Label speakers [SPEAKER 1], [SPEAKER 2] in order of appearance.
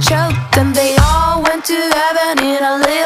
[SPEAKER 1] choked, and they all went to heaven in a little.